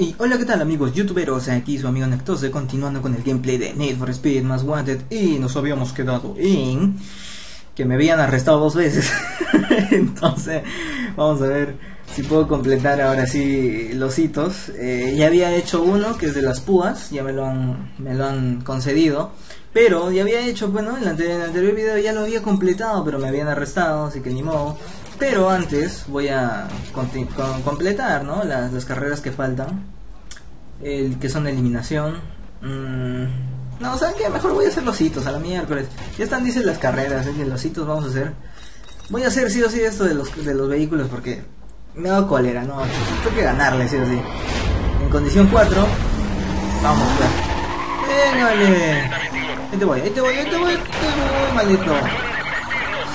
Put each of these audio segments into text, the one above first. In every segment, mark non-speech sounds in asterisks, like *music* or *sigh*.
Y hola qué tal amigos youtuberos, aquí su amigo Nectose continuando con el gameplay de Need for Speed Más Wanted. Y nos habíamos quedado en que me habían arrestado dos veces. *laughs* Entonces vamos a ver si puedo completar ahora sí los hitos. Eh, ya había hecho uno que es de las púas, ya me lo han, me lo han concedido. Pero ya había hecho, bueno, en el en el anterior video ya lo había completado pero me habían arrestado, así que ni modo pero antes voy a completar ¿no? las, carreras que faltan. El que son eliminación. Mm, no, ¿saben qué? Mejor voy a hacer los hitos a la miércoles. Ya están, dicen las carreras, ¿eh? los hitos vamos a hacer. Voy a hacer sí o sí esto de los, de los vehículos porque me dado cólera, ¿no? Tengo que ganarle sí o sí. En condición 4, vamos ya. ¡Véngale! Ahí te voy, ahí te voy, ahí te voy, ahí te voy, maldito.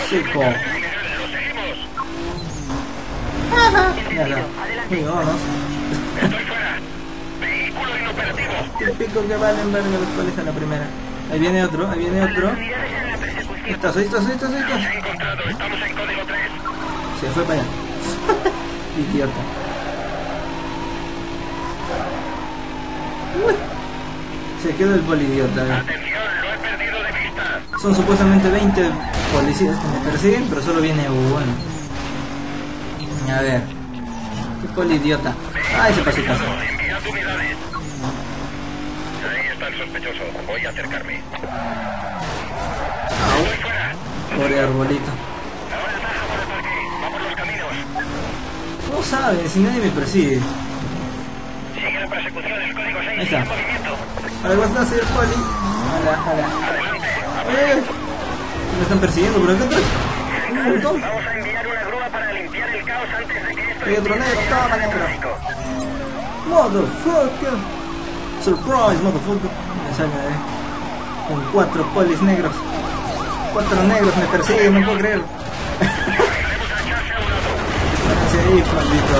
Seco. Ya, ya. Sí, vámonos. Típico que valen verga los cuales a la primera. Ahí viene otro, ahí viene otro. Ahí estás, ahí estás, ahí estás. Se fue para allá. *laughs* Idiota. Se quedó el polidiota. eh. Son supuestamente 20 policías que me persiguen, pero solo viene uno. A ver. Qué polidiota. Ay, se pasó unidades. Ahí está el sospechoso. Voy a acercarme. Fuera. Pobre arbolito. Ahora por el parque. Vamos los caminos. ¿Cómo saben si nadie me persigue? Sigue la persecución del código 6 Ahí está. Ahora vas a poli. Hola, hola. Adelante. ¡Eh! Me están persiguiendo por acá atrás. Un montón. Vamos a negro. tráfico. Motherfucker. Surprise, motherfucker. Me sale ahí. Con cuatro polis negros. Cuatro negros me persiguen, no puedo creer. Pónganse *laughs* ahí, maldito.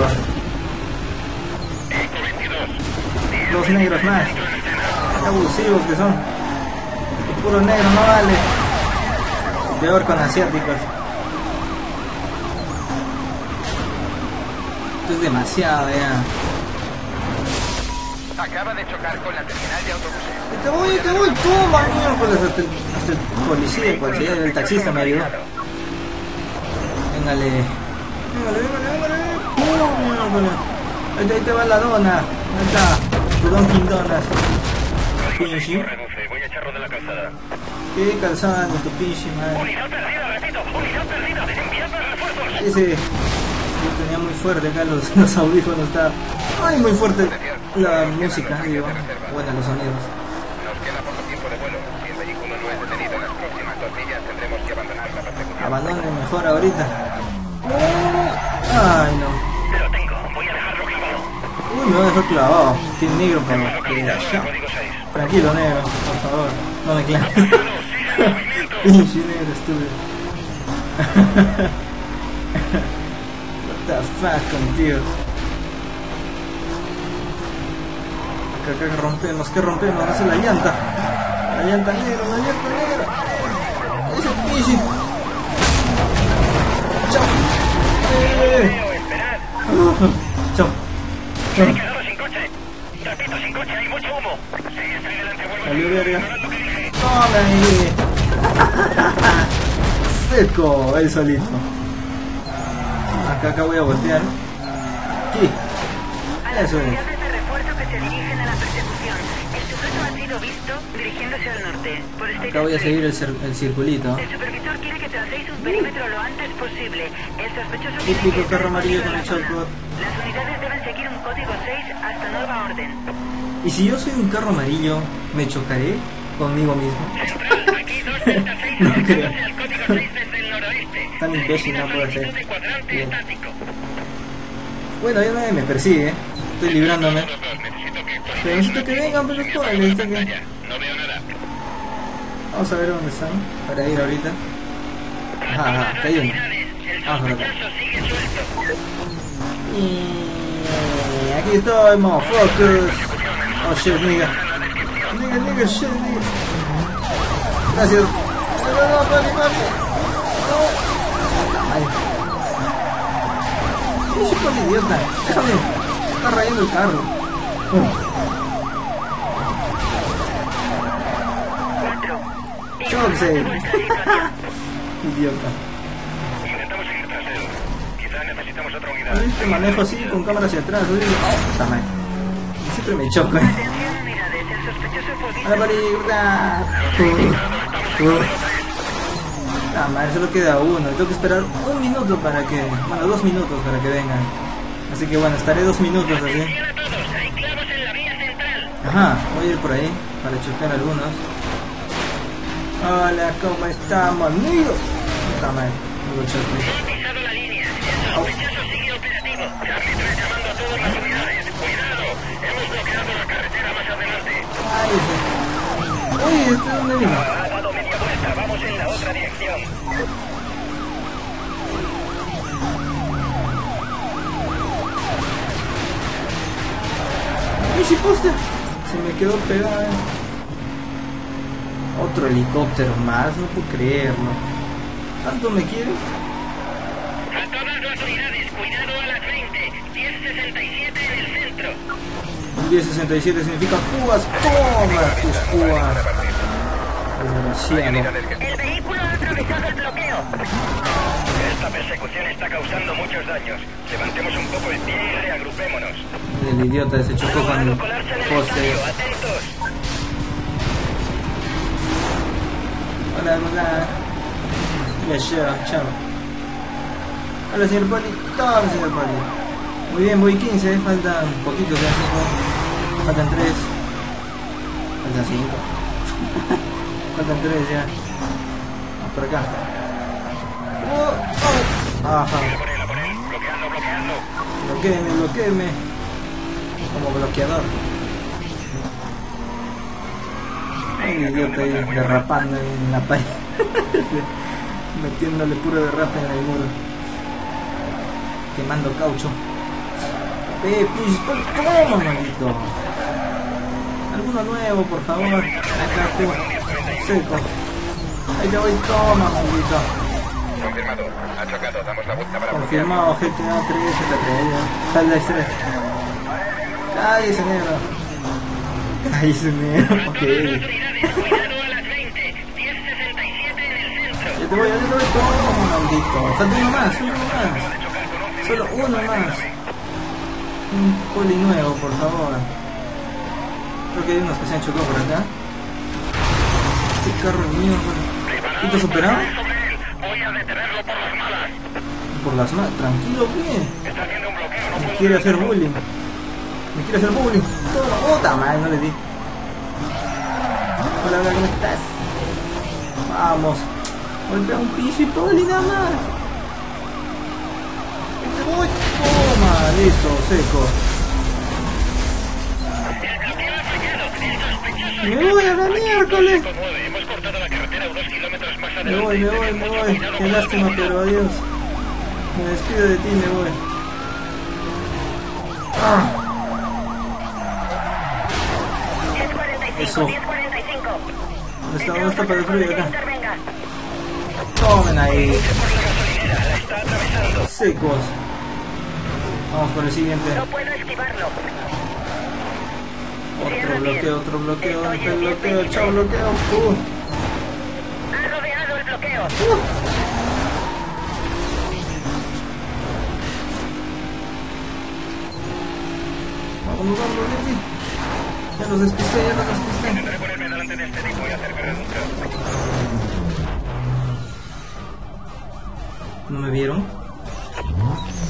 Dos negros más. Qué abusivos que son. El puro negro no vale. Peor con asiáticos. Esto es demasiado ya. Acaba de chocar con la terminal de autobuses. Te voy, te voy, toma, miércoles, hasta el, hasta el policía, el policía, el taxista me ayudó. Véngale. Véngale, véngale, véngale. Pum, miércoles. Ahí te, ahí te va la dona. Ahí está. Tu Dunkin' Donuts. Voy a echarlo de la calzada. Qué calzada con tu pinche madre. Unidad perdida, repito. Unidad perdida. Enviad más refuerzos. Ese. Yo tenía muy fuerte acá los, *laughs* los audífonos. Está. Ay, muy fuerte la música, digo. Bueno, los sonidos. Abandonen mejor ahorita. Ay, no. Voy. Uy, me va a dejar clavado. Tiene negro para 6. Tranquilo, negro, por favor. No me claves. *laughs* Pinche negro estúpido. *laughs* What the fuck contigo. Acá, acá que rompemos, que rompemos, no sé la llanta. La llanta negra, la llanta negra. Ese pinche. Chao. Eh. *laughs* Chao. Chao. Sin coche. Repito, sin coche. Hay mucho humo. Sí, estoy delante. Vuelvo. Salió verga. Ignorad lo que dije. Toma ahí. *laughs* Seco, el solito. Acá, acá voy a voltear. Aquí. A las Eso es. unidades de refuerzo que se dirigen a la persecución. El sujeto ha sido visto dirigiéndose al norte. Por este Acá voy a seguir el, el circulito. El supervisor quiere que tracéis un perímetro lo antes posible. El sospechoso Típico carro amarillo con el zona. Las unidades deben seguir un código 6 hasta nueva orden. Y si yo soy un carro amarillo, ¿me chocaré conmigo mismo? Aquí 236 *laughs* No creo. Tan imbécil no puede ser. Bien. Bueno, ya nadie me persigue. Estoy librándome. Pero necesito que vengan, pero ¿cuál? Necesito que... Vamos a ver dónde están. Para ir ahorita. Ajá, está Vamos. Y aquí estoy, motherfuckers. Oh shit, nigga. Nigga, nigga, shit, nigga. Gracias. No, no, no, Poli idiota. Déjame. Está rayando el carro. Vuestra situación. *laughs* Idiota. Intentamos seguir tras él. Quizá necesitamos otra unidad. Este manejo así con cámara hacia atrás. Oh, puta madre. Siempre me choco. eh. Atención unidades, el sospechoso Ah, madre, solo queda uno. Tengo que esperar un minuto para que. Bueno, dos minutos para que vengan. Así que bueno, estaré dos minutos así. Ajá, voy a ir por ahí para chocar algunos. Hola, ¿cómo estamos, amigos? Puta madre, no lo choqué. Ha pisado la línea. El sospechoso sigue operativo. Charlie 3 llamando a todas las unidades. Cuidado, hemos bloqueado la carretera más adelante. Ay, Uy, ¿este dónde vino? Ha dado media vuelta, otra dirección. Poster. Se me quedó pegado. eh. Otro helicóptero más, no puedo creerlo. ¿Tanto me quieres? A todas las unidades, cuidado a las 20. 1067 en el centro. 1067 significa púas. Toma tus púas. Desgraciado. Atravesado el bloqueo. Esta persecución está causando muchos daños. Levantemos un poco el pie y reagrupémonos. El idiota se chocó con el poste. atentos. Hola, hola. Ya, ya, chao. Hola, señor Poli. Toma, señor Poli. Muy bien, voy 15. Faltan poquitos *laughs* ya. 5. Faltan 3. Faltan 5. Faltan 3 ya. Por acá. Oh, oh. Ajá. Bloqueando, bloqueando. Bloquéeme, bloquéeme. Como bloqueador. Un idiota ahí derrapando en la pared. *laughs* Metiéndole puro derrape en el muro. Quemando caucho. Eh, pispol, toma, maldito. Alguno nuevo, por favor. Acá. Seco. Ahí te voy, toma, maldito. Confirmado. Ha chocado. Damos la vuelta para Confirmado GTA 3, GTA 3, ya. Sal de estrés. Cállese, negro. Cállese, negro. Ok. Unidades, cuidado a las 20. 1067 en el centro. Ya te voy, ya te voy. Toma, maldito. Falta uno más, uno más. Solo uno más. Un poli nuevo, por favor. Creo que hay unos que se han chocado por acá. Este carro es mío, ¿Tú te has superado? Voy a detenerlo por las malas. Por las manos. Tranquilo, bien. Está haciendo un bloqueo. No Me quiere hacer bullying. Me quiere hacer bullying. Toma, puta madre, no le di. Hola, hola, ¿cómo estás? Vamos. Golpea un piso y poli nada más. ¡Que te voy! Toma, listo, seco. Me voy a la miércoles. 9. Hemos cortado la carretera unos kilómetros más adelante. Me voy, me voy, me voy. Qué lástima, pero adiós. Me despido de ti, me voy. Ah, 1045, Eso. 1045. ¿dónde está, está para el frío acá? Tomen ahí. Secos. Vamos por el siguiente. No puedo esquivarlo. Otro bloqueo, otro bloqueo, ¿dónde está el bloqueo? Chao, bloqueo. Uh. Vamos, vamos, Ricky. Ya los despisté, ya los despisté. Intentaré ponerme delante de este tipo y hacer preguntas. ¿No me vieron?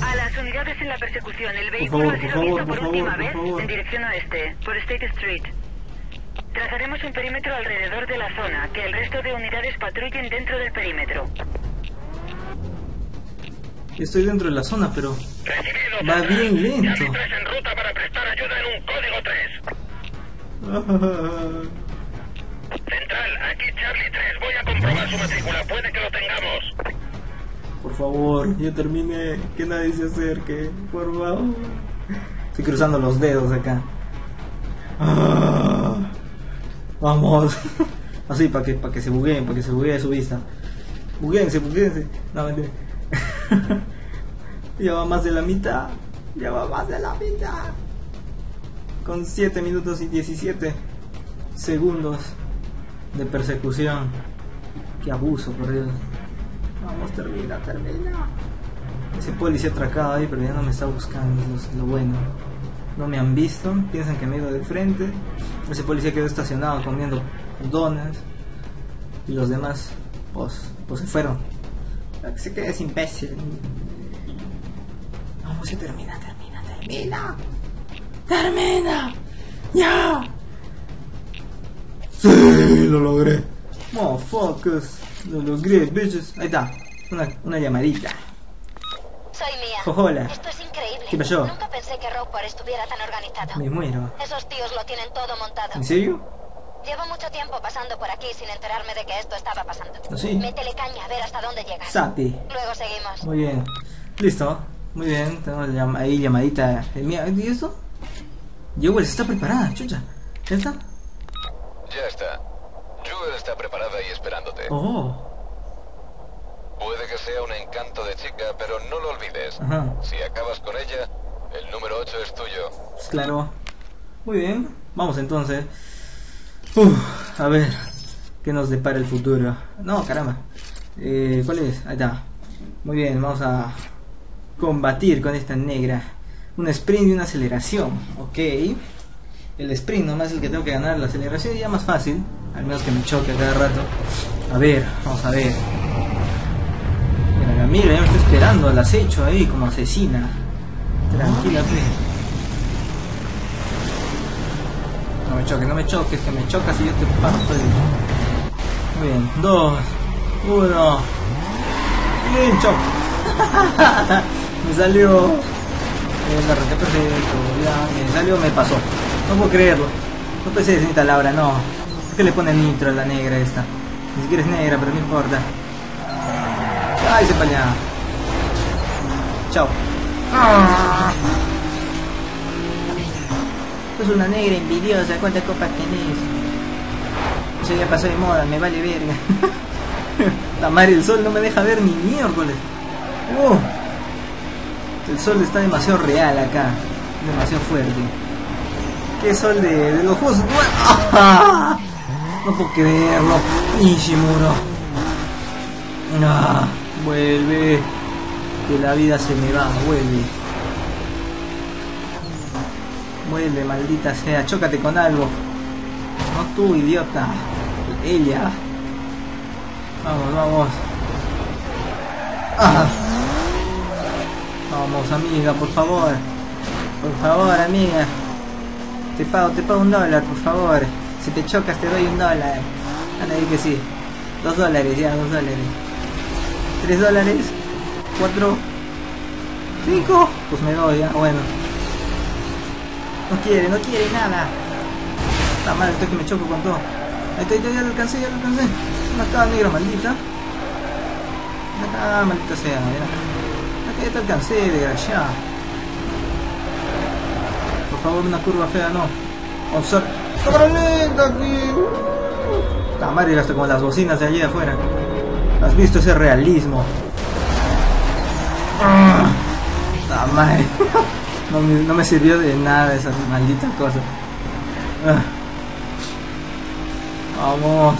A las unidades en la persecución, el vehículo favor, ha sido por favor, visto por, última vez en dirección oeste, por State Street. Trazaremos un perímetro alrededor de la zona, que el resto de unidades patrullen dentro del perímetro. Estoy dentro de la zona, pero Recibido. va bien lento. Charlie 3 en ruta para prestar ayuda en un código 3. *laughs* Central, aquí Charlie 3. Voy a comprobar su matrícula. Puede que lo tengamos. Por favor, ya terminé. Que nadie se acerque. Por favor. Estoy cruzando los dedos acá. Ah, vamos. *laughs* Así, para que, para que se bugueen, para que se buguee su vista. Bugueense, bugueense. No, mentira. *laughs* ya va más de la mitad. Ya va más de la mitad. con 7 minutos y 17 segundos de persecución. Qué abuso, por Dios. Vamos, termina, termina. Ese policía atracado ahí, pero ya no me está buscando, es lo bueno. No me han visto, piensan que me he ido de frente. Ese policía quedó estacionado comiendo donas. Y los demás, pues, pues se fueron. Se quede ese imbécil. Vamos, se termina, termina, termina. ¡Termina! ¡Ya! ¡Sí! Lo logré. Motherfuckers. Lo logré, bitches. Ahí está. Una, una llamadita. Soy Mia. Hola. Esto es increíble. ¿Qué pasó? Nunca pensé que Rockport estuviera tan organizado. Me muero. Esos tíos lo tienen todo montado. ¿En serio? Llevo mucho tiempo pasando por aquí sin enterarme de que esto estaba pasando. ¿Ah, sí? Métele caña a ver hasta dónde llegas. Sapi. Luego seguimos. Muy bien. Listo. Muy bien. Tenemos ahí llamadita. Eh, mira, ¿Y esto? Jewel está preparada, chucha. ¿Ya está? Ya está. Jewel está preparada y esperándote. Oh. Puede que sea un encanto de chica, pero no lo olvides. Ajá. Si acabas con ella, el número 8 es tuyo. Pues claro. Muy bien. Vamos entonces. Uf, a ver. ¿Qué nos depara el futuro? No, caramba. Eh, ¿Cuál es? Ahí está. Muy bien, vamos a combatir con esta negra. Un sprint y una aceleración. Ok. El sprint nomás es el que tengo que ganar. La aceleración ya más fácil. Al menos que me choque a cada rato. A ver, vamos a ver. Mira, mira, ya me está esperando al acecho ahí como asesina. Tranquila, pues. No me choques, no me choques, que me chocas y yo te parto. Muy bien, dos, uno. Bien, choc. *laughs* me salió. Eh, me arranqué perfecto, ya, me salió, me pasó. No puedo creerlo. No pensé, señorita Laura, no. ¿Por qué le pone nitro a la negra esta? Ni siquiera es negra, pero no importa. Ay, se allá. Chao. Es una negra envidiosa, ¿cuántas copas tenés? Eso ya pasó de moda, me vale verga. *laughs* La madre, el sol no me deja ver ni miércoles. Uh, el sol está demasiado real acá, demasiado fuerte. ¿Qué sol de, los juegos? ¡Ah! *laughs* No puedo creerlo, Ishimuro. Ah, vuelve, que la vida se me va, vuelve. Vuelve, maldita sea, chócate con algo. No tú, idiota. Ella. Vamos, vamos. Ah. Vamos, amiga, por favor. Por favor, amiga. Te pago, te pago un dólar, por favor. Si te chocas, te doy un dólar. Anda, di que sí. Dos dólares, ya, dos dólares. Tres dólares. Cuatro. Cinco. Pues me doy, ya, bueno. No quiere, no quiere nada. La madre, estoy que me choco con todo. Ahí está, está, ya lo alcancé, ya lo alcancé. Una acá, negra, maldita. Acá, maldita sea, ya. Acá ya te alcancé, desgraciada. Por favor, una curva fea, no. Vamos a usar cámara lenta aquí. La madre, hasta como las bocinas de allí afuera. ¿Has visto ese realismo? Ah, *laughs* no me sirvió de nada esa maldita cosa. Ah. Vamos.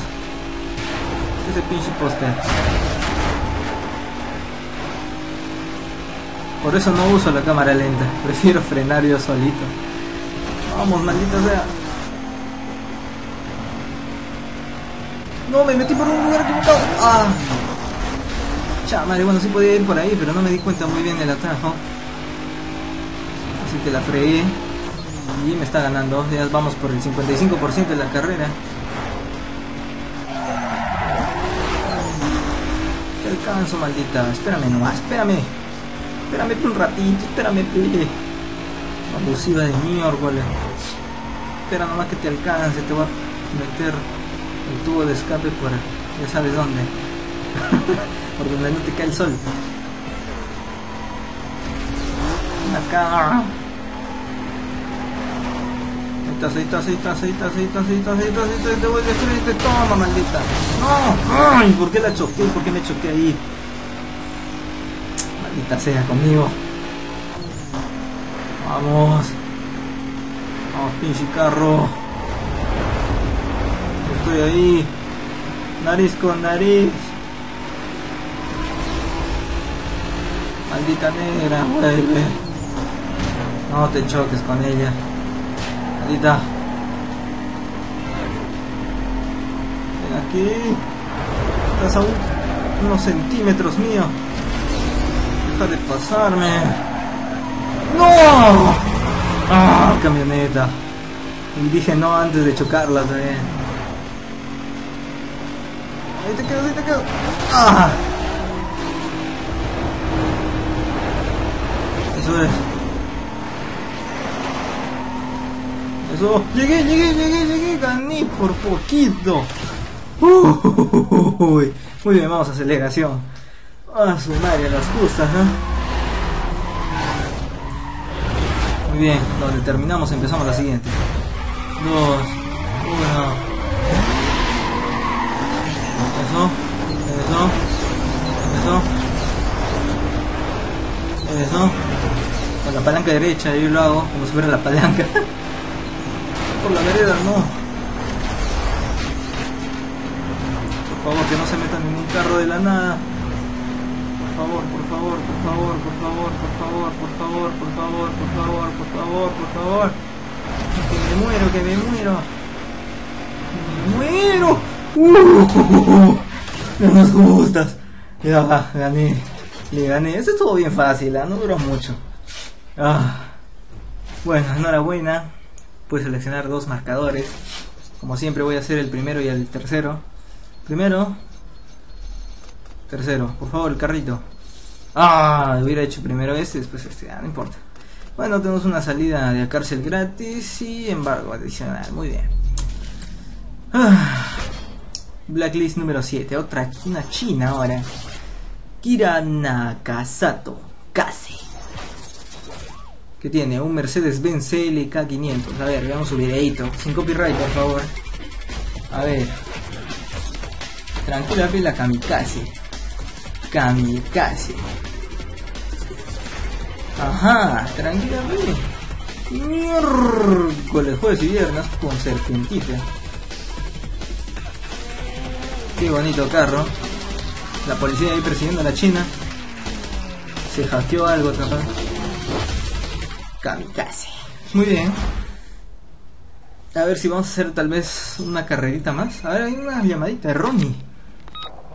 Ese pinche poste. Por eso no uso la cámara lenta. Prefiero frenar yo solito. Vamos, maldita sea. No, me metí por un lugar equivocado. Ah. Chamare, bueno, sí podía ir por ahí, pero no me di cuenta muy bien del atajo. Así que la fregué. Y me está ganando. Ya vamos por el 55% de la carrera. Te alcanzo, maldita. Espérame nomás, espérame. Espérame un ratito, espérame, pe. Abusiva de miércoles. Espera nomás que te alcance, te voy a meter el tubo de escape por ya sabes dónde. por donde no te cae el sol. Acá. Ahí estás, ahí estás, ahí estás, ahí estás, te voy de frente, toma maldita. No, ay, ¿por qué la choqué? ¿Por qué me choqué ahí? Maldita sea conmigo. Vamos. Vamos, pinche carro. Estoy ahí. Nariz con nariz. Maldita negra, vuelve. No te choques con ella. Maldita. Ven aquí. Estás a un- unos centímetros mío. Deja de pasarme. ¡No! ¡Ah, camioneta! Y dije no antes de chocarla también. Ahí te quedas, ahí te quedas. ¡Ah! Eso es. Eso. Llegué, llegué, llegué, llegué. Gané por poquito. Uy. Muy bien, vamos a aceleración. A su madre, las justas, ¿no? Muy bien, donde terminamos empezamos la siguiente. Dos, uno. Eso, eso, eso. Eso. Con la palanca derecha yo lo hago como si fuera la palanca. *laughs* Por la vereda no. Por favor, que no se metan en un carro de la nada. Por favor, por favor, por favor, por favor, por favor, por favor, por favor, por favor, por favor, por favor. Que me muero, que me muero. Me muero. Uh, no nos gustas. Ya, gané. Le gané. Esto estuvo bien fácil, ¿ah? no duró mucho. Ah. Bueno, enhorabuena. Puedes seleccionar dos marcadores. Como siempre voy a hacer el primero y el tercero. Primero. Tercero. Por favor, el carrito. Ah, hubiera hecho primero este, después este. Ah, no importa. Bueno, tenemos una salida de la cárcel gratis y embargo adicional. Muy bien. Ah. Blacklist número 7. Otra, una china ahora. Kira Nakasato. Casi. Que tiene un Mercedes-Benz CLK 500. A ver, veamos su videito. Sin copyright, por favor. A ver. Tranquila, la kamikaze. Kamikaze. Ajá, tranquila. Miércoles, jueves y viernes con serpentita. Qué bonito carro. La policía ahí persiguiendo a la China. Se hackeó algo también. Kamikaze. Muy bien. A ver si vamos a hacer tal vez una carrerita más. A ver, hay una llamadita de Ronnie.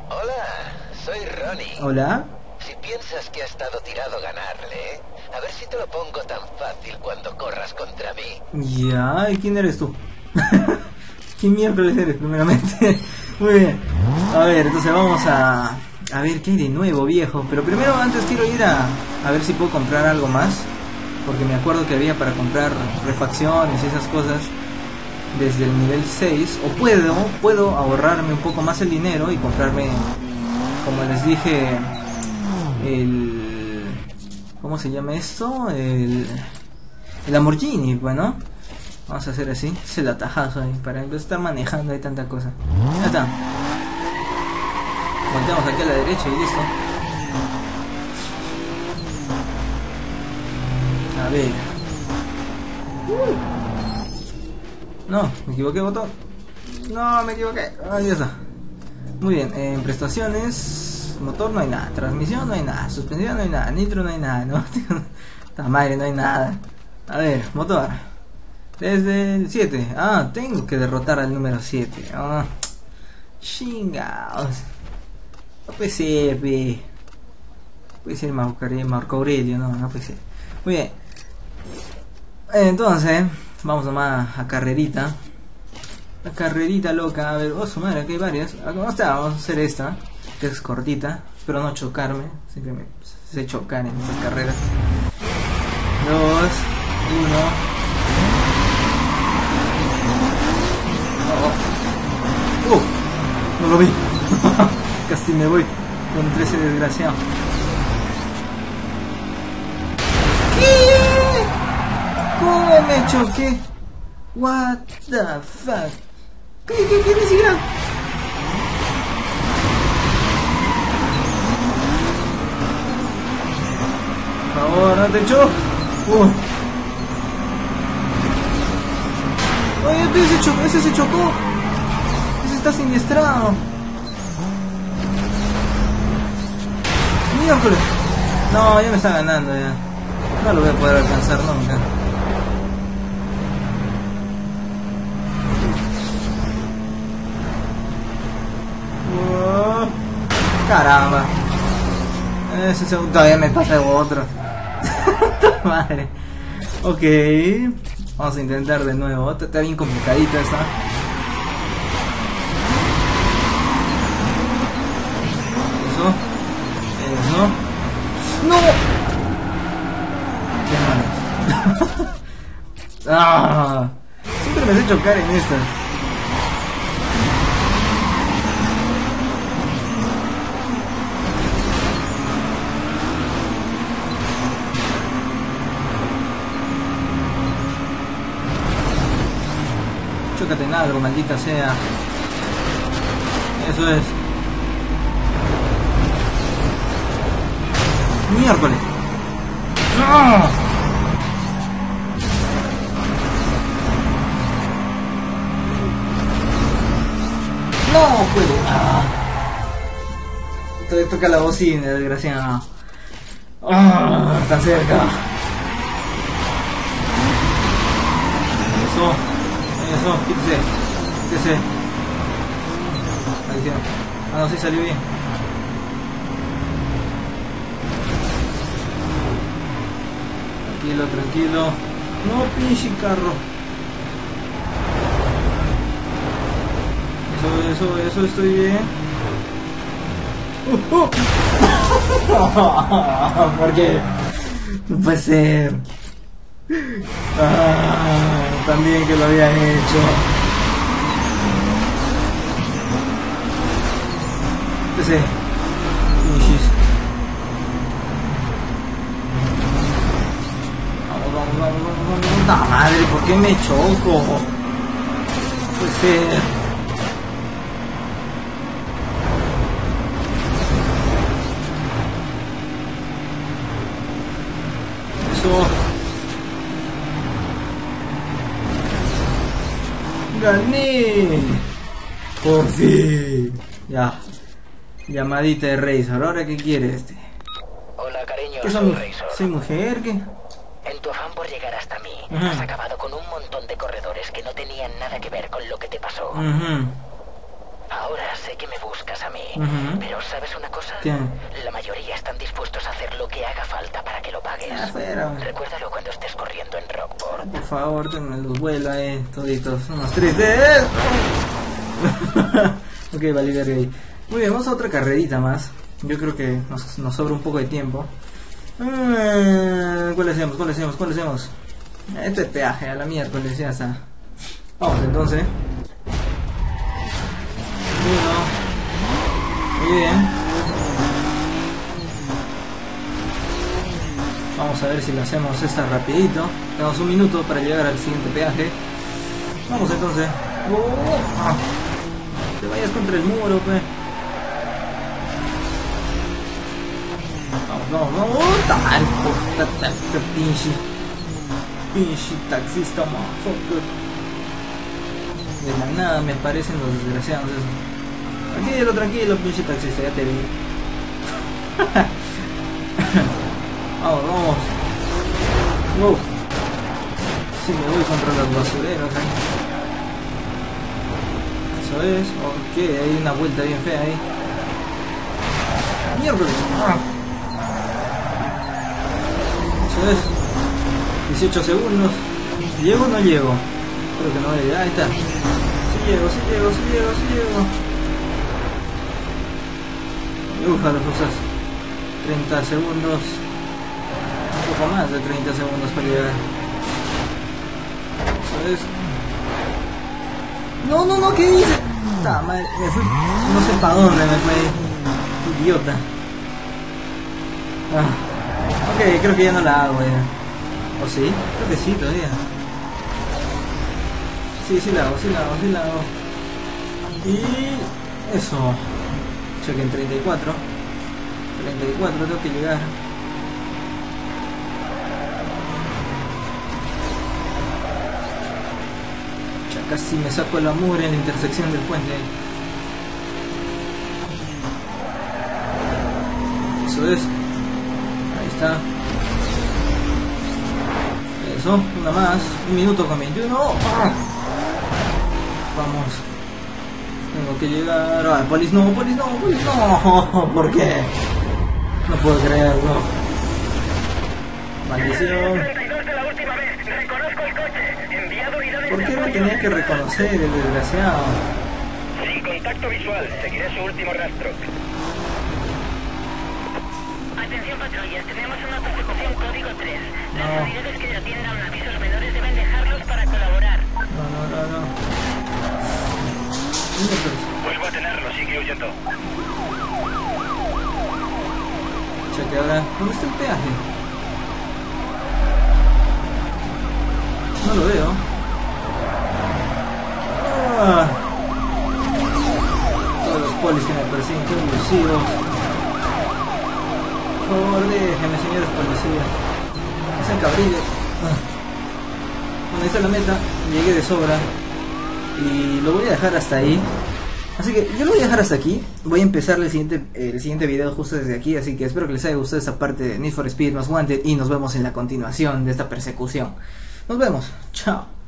Hola, soy Ronnie. Hola. Si piensas que ha estado tirado ganarle, a ver si te lo pongo tan fácil cuando corras contra mí. Ya, ¿y quién eres tú? *laughs* ¿Quién miércoles eres, primeramente? Muy bien. A ver, entonces vamos a... A ver, ¿qué hay de nuevo, viejo? Pero primero, antes quiero ir a... A ver si puedo comprar algo más. Porque me acuerdo que había para comprar refacciones y esas cosas desde el nivel 6. O puedo, puedo ahorrarme un poco más el dinero y comprarme, como les dije, el... ¿Cómo se llama esto? El... El Lamborghini, bueno. Vamos a hacer así. Es el atajazo ahí. Para estar manejando ahí tanta cosa. Ya está. Volteamos aquí a la derecha y listo. A ver. No, me equivoqué, botón. No, me equivoqué. Ahí está. Muy bien, en prestaciones, motor no hay nada, transmisión no hay nada, suspensión no hay nada, nitro no hay nada, no, *laughs* esta madre no hay nada. A ver, motor. Desde el 7. Ah, tengo que derrotar al número 7. Ah, chingados. No puede ser, pe. Puede ser Marco Aurelio, no, no puede ser. Muy bien. Entonces, vamos nomás a carrerita. La carrerita loca, a ver, oh su madre, aquí hay varias. Ah, ¿Cómo está? Vamos a hacer esta, que es cortita. Espero no chocarme, siempre me sé chocar en estas carreras. Dos, uno. Oh. Uh, no lo vi. *laughs* Casi me voy con ese desgraciado. ¿Qué? ¿Cómo me choqué? What the fuck? ¿Qué, qué, qué necesidad? Por favor, no te choques. Uh. Oye, ese, ese se chocó. Está siniestrado. Miércoles. No, ya me está ganando ya. No lo voy a poder alcanzar nunca. Oh, caramba. Ese segundo todavía me pasa otro. *laughs* Madre. Ok. Vamos a intentar de nuevo. Está bien complicadita esta. Eso. Eso. ¡No! Qué mal. *laughs* ah, siempre me hace chocar en estas. Chócate en maldita sea. Eso es. Miércoles. ¡Ah! No puedo. Ah. Te toca la bocina, desgraciado. Ah, está cerca. Eso. Eso, quítese. Quítese. Maldición. Ah, no, sí salió bien. Tranquilo, tranquilo. No, pinche carro. Eso, eso, eso estoy bien. Uh, *laughs* uh. ¿Por qué? No puede ser. Ah, también que lo habían hecho. Ese. Vamos, vamos, vamos, vamos, vamos. ¡Puta madre! ¿Por qué me choco? Puede ser. Eso. ¡Gané! Por fin. Ya. Llamadita de Razor. ¿Ahora qué quiere este? Hola, cariño, ¿Qué soy? Razor. ¿Soy mujer? ¿Qué? En tu afán por llegar hasta mí, has acabado con un montón de corredores que no tenían nada que ver con lo que te pasó. Ahora sé que me buscas a mí, pero ¿sabes una cosa? ¿Qué? La mayoría están dispuestos a hacer lo que haga falta para que lo pagues. Ah. Recuérdalo cuando estés corriendo en Rockport. Por favor, tenme los vuelos ahí, toditos. Unos esto. ok, vale, verga ahí. Muy bien, vamos a otra carrerita más. Yo creo que nos, nos sobra un poco de tiempo. Ah, ¿Cuál hacemos? ¿Cuál hacemos? ¿Cuál hacemos? Este es peaje, a la miércoles, ya está. Vamos entonces. Muy bien. Vamos a ver si lo hacemos esta rapidito. Tenemos un minuto para llegar al siguiente peaje. Vamos entonces. Ah. Te vayas contra el muro, pe. Vamos, vamos, vamos. ¡Oh, tal! Puta, ta- ta- pinche. Pinche taxista, motherfucker. De la nada me aparecen los desgraciados esos. Tranquilo, tranquilo, pinche taxista, ya te vi. *laughs* vamos, vamos. Sí, me voy contra los basureros ahí. Eso es. Ok, hay una vuelta bien fea ahí. Mierda. Eso es. 18 segundos. ¿Llego o no llego? Creo que no voy. Ahí está. Sí llego, sí llego, sí llego, sí llego. Ufa, las cosas. 30 segundos. Un poco más de 30 segundos para llegar. Eso es. No, no, no, ¿qué hice? Puta madre, me fui. No sé para dónde me fue. Idiota. Ah. Ok, creo que ya no la hago ya. ¿O sí? Creo que sí todavía. Sí, sí la hago, sí la hago, sí la hago. Y eso. Cheque en 34. 34 tengo que llegar. Casi me saco el amor en la intersección del puente. Eso es. Ahí está. Eso, una más. Un minuto con 21. ¡Ah! Vamos. Tengo que llegar. Ah, polis no, polis no, polis no. *laughs* ¿Por qué? No puedo creerlo. Maldición. 32 de la última vez. Reconozco el coche. Enviado unidades ¿Por qué me tenía que reconocer el desgraciado? Sin contacto visual. Seguiré su último rastro. Atención patrullas, tenemos una persecución código 3. Las No. unidades que atiendan avisos Vuelvo a tenerlo. Sigue huyendo. cheque ahora. ¿Dónde está el peaje? No lo veo. Ah. Todos los polis que me persiguen, qué abusivos. Por favor, señores policías. No sean cabriles. Ah. Bueno, ahí está la meta. Llegué de sobra. Y lo voy a dejar hasta ahí. Así que yo lo voy a dejar hasta aquí. Voy a empezar el siguiente, el siguiente video justo desde aquí. Así que espero que les haya gustado esta parte de Need for Speed Most Wanted. Y nos vemos en la continuación de esta persecución. Nos vemos. Chao.